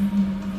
Mm-hmm.